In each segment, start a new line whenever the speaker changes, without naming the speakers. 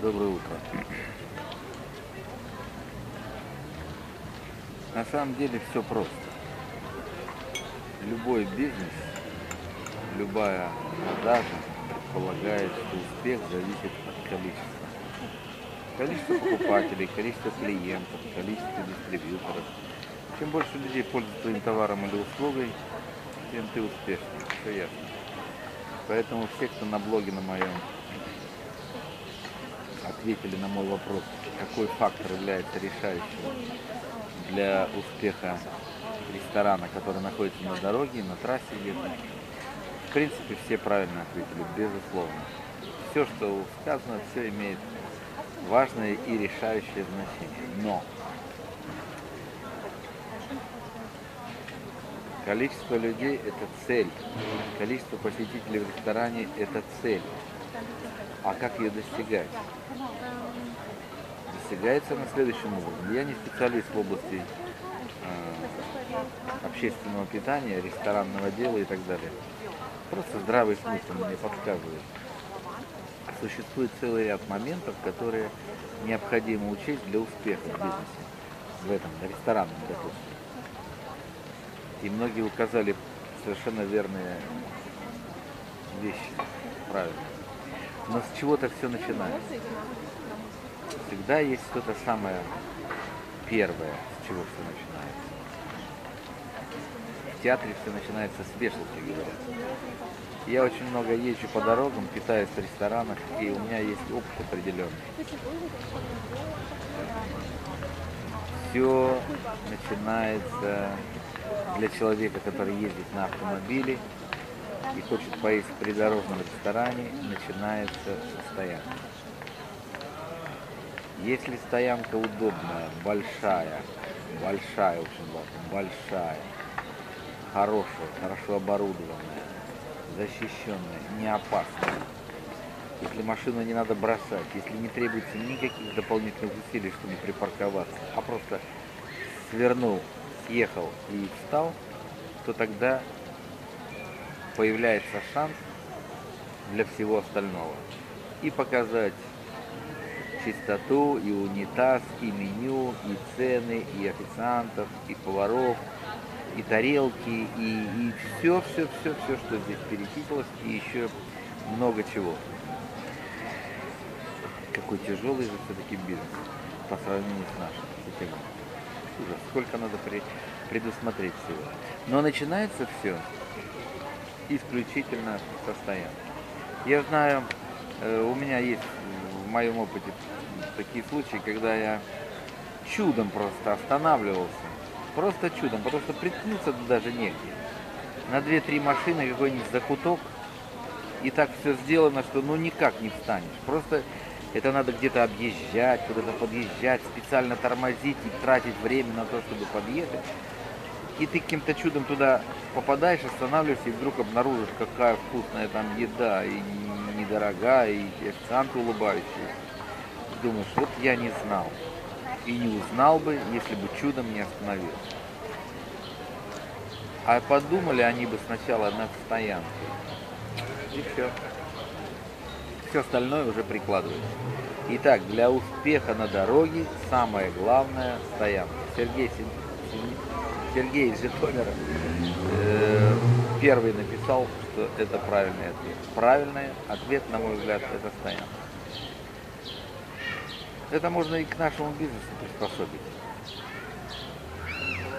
доброе утро. На самом деле все просто. Любой бизнес, любая продажа предполагает, что успех зависит от количества. Количество покупателей, количество клиентов, количество дистрибьюторов. Чем больше людей пользуются твоим товаром или услугой, тем ты успешнее. Все ясно. Поэтому все, кто на блоге на моем ответили на мой вопрос, какой фактор является решающим для успеха ресторана, который находится на дороге, на трассе где-то. В принципе, все правильно ответили, безусловно. Все, что сказано, все имеет важное и решающее значение. Но количество людей – это цель. Количество посетителей в ресторане – это цель. А как ее достигать? Достигается на следующем уровне. Я не специалист в области э, общественного питания, ресторанного дела и так далее. Просто здравый смысл мне подсказывает. Существует целый ряд моментов, которые необходимо учесть для успеха в бизнесе, в этом, ресторанном, допустим. И многие указали совершенно верные вещи, правильно. Но с чего-то все начинается. Всегда есть что-то самое первое, с чего все начинается. В театре все начинается с вешалки, говорят. Я очень много езжу по дорогам, питаюсь в ресторанах, и у меня есть опыт определенный. Все начинается для человека, который ездит на автомобиле, и хочет поесть в придорожном ресторане, начинается со стоянки. Если стоянка удобная, большая, большая, очень важно, большая, хорошая, хорошо оборудованная, защищенная, не опасная, если машину не надо бросать, если не требуется никаких дополнительных усилий, чтобы припарковаться, а просто свернул, съехал и встал, то тогда появляется шанс для всего остального. И показать чистоту, и унитаз, и меню, и цены, и официантов, и поваров, и тарелки, и, все, все, все, все, что здесь перечислилось, и еще много чего. Какой тяжелый же все-таки бизнес по сравнению с нашим. С этим. Сколько надо предусмотреть всего. Но начинается все исключительно состояние. Я знаю, э, у меня есть в моем опыте такие случаи, когда я чудом просто останавливался. Просто чудом, потому что приткнуться даже негде. На две-три машины какой-нибудь закуток, и так все сделано, что ну никак не встанешь. Просто это надо где-то объезжать, куда-то подъезжать, специально тормозить и тратить время на то, чтобы подъехать и ты каким-то чудом туда попадаешь, останавливаешься и вдруг обнаружишь, какая вкусная там еда, и недорогая, и официанты улыбающиеся. Думаешь, вот я не знал. И не узнал бы, если бы чудом не остановился. А подумали они бы сначала на стоянке. И все. Все остальное уже прикладывается. Итак, для успеха на дороге самое главное стоянка. Сергей Сергей из э, первый написал, что это правильный ответ. Правильный ответ, на мой взгляд, это стоянка. Это можно и к нашему бизнесу приспособить.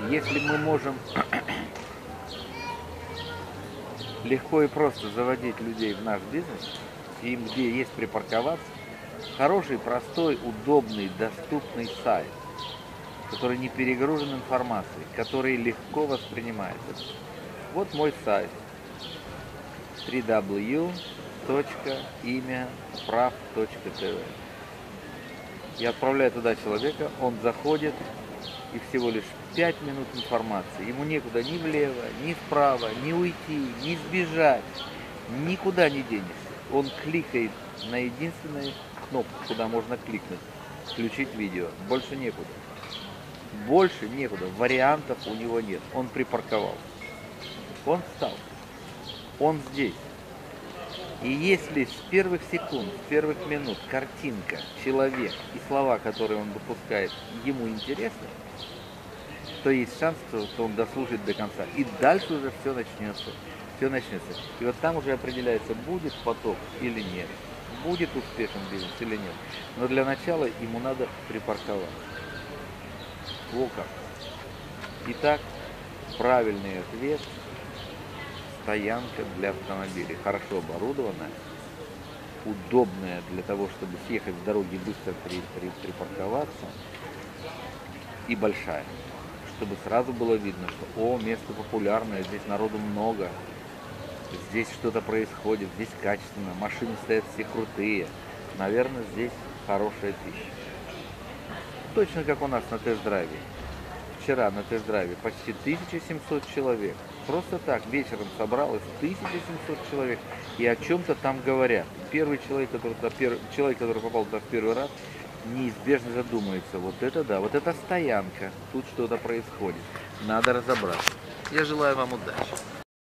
Если мы можем легко и просто заводить людей в наш бизнес, им где есть припарковаться, хороший, простой, удобный, доступный сайт – который не перегружен информацией, который легко воспринимается. Вот мой сайт www.имяправ.тв Я отправляю туда человека, он заходит, и всего лишь 5 минут информации. Ему некуда ни влево, ни вправо, ни уйти, ни сбежать, никуда не денешься. Он кликает на единственную кнопку, куда можно кликнуть, включить видео. Больше некуда. Больше некуда, вариантов у него нет. Он припарковал. Он встал. Он здесь. И если с первых секунд, с первых минут картинка, человек и слова, которые он допускает, ему интересны, то есть шанс, что он дослушает до конца. И дальше уже все начнется. Все начнется. И вот там уже определяется, будет поток или нет. Будет успешен бизнес или нет. Но для начала ему надо припарковаться. Во как. Итак, правильный ответ – стоянка для автомобилей. Хорошо оборудованная, удобная для того, чтобы съехать с дороги быстро при, при- припарковаться и большая, чтобы сразу было видно, что о, место популярное, здесь народу много, здесь что-то происходит, здесь качественно, машины стоят все крутые, наверное, здесь хорошая пища. Точно как у нас на тест-драйве. Вчера на тест-драйве почти 1700 человек. Просто так вечером собралось 1700 человек и о чем-то там говорят. Первый человек, который, туда пер- человек, который попал туда в первый раз, неизбежно задумается, вот это да, вот это стоянка, тут что-то происходит. Надо разобраться. Я желаю вам удачи.